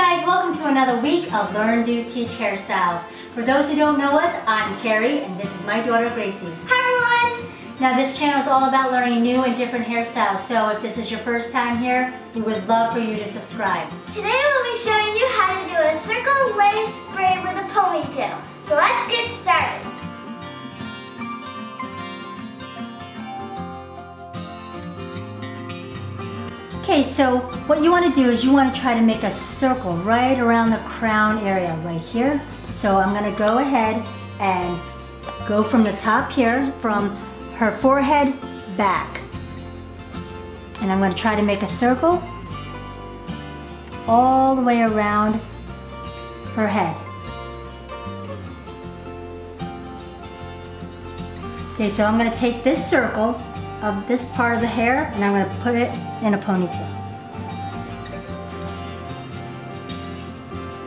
guys, welcome to another week of Learn, Do, Teach Hairstyles. For those who don't know us, I'm Kerry and this is my daughter Graycie. Hi everyone! Now this channel is all about learning new and different hairstyles, so if this is your first time here, we would love for you to subscribe. Today we'll be showing you how to do a circle lace braid with a ponytail. So let's get started. Okay, so what you want to do is you want to try to make a circle right around the crown area right here. So I'm going to go ahead and go from the top here, from her forehead back. And I'm going to try to make a circle all the way around her head. Okay, so I'm going to take this circle of this part of the hair and I'm going to put it in a ponytail.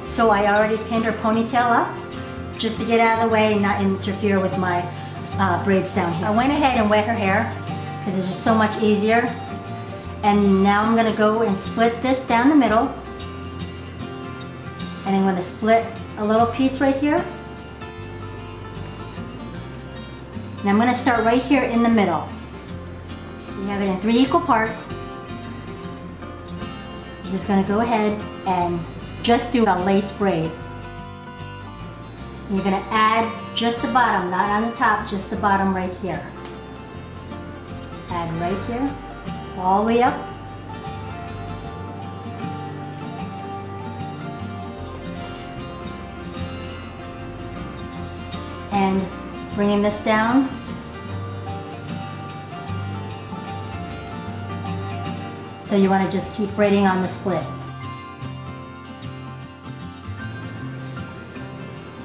So I already pinned her ponytail up just to get out of the way and not interfere with my uh, braids down here. I went ahead and wet her hair because it's just so much easier. And now I'm going to go and split this down the middle. And I'm going to split a little piece right here. And I'm going to start right here in the middle. You have it in three equal parts. I'm just gonna go ahead and just do a lace braid. You're gonna add just the bottom, not on the top, just the bottom right here. Add right here, all the way up. And bringing this down So you want to just keep braiding on the split.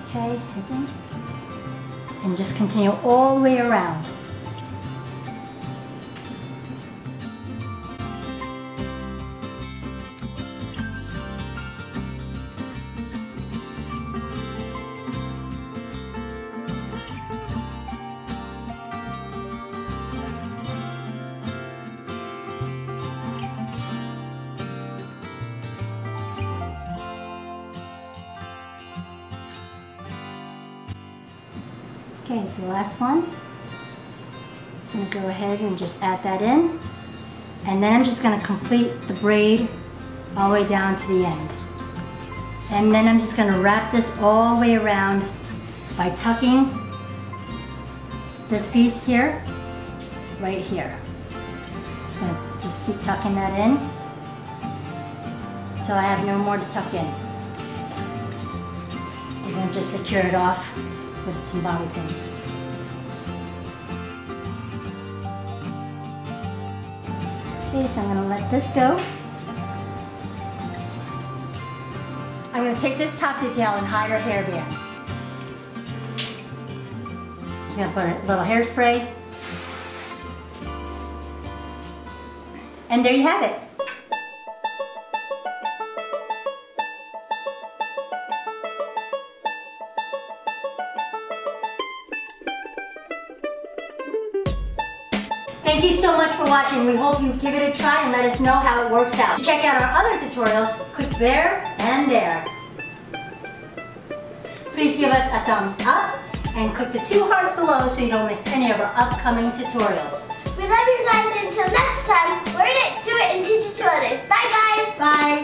Okay, and just continue all the way around. Okay, so last one. I'm just gonna go ahead and just add that in. And then I'm just gonna complete the braid all the way down to the end. And then I'm just gonna wrap this all the way around by tucking this piece here, right here. Just gonna just keep tucking that in until I have no more to tuck in. And then just secure it off with. Okay, so I'm to let this go. I'm going to take this topsy tail and hide her hairband. Just to put a little hairspray. And there you have it. Thank you so much for watching. We hope you give it a try and let us know how it works out. Check out our other tutorials, click there and there. Please give us a thumbs up and click the two hearts below so you don't miss any of our upcoming tutorials. We love you guys. Until next time, learn it, do it, and teach it to others. Bye guys. Bye.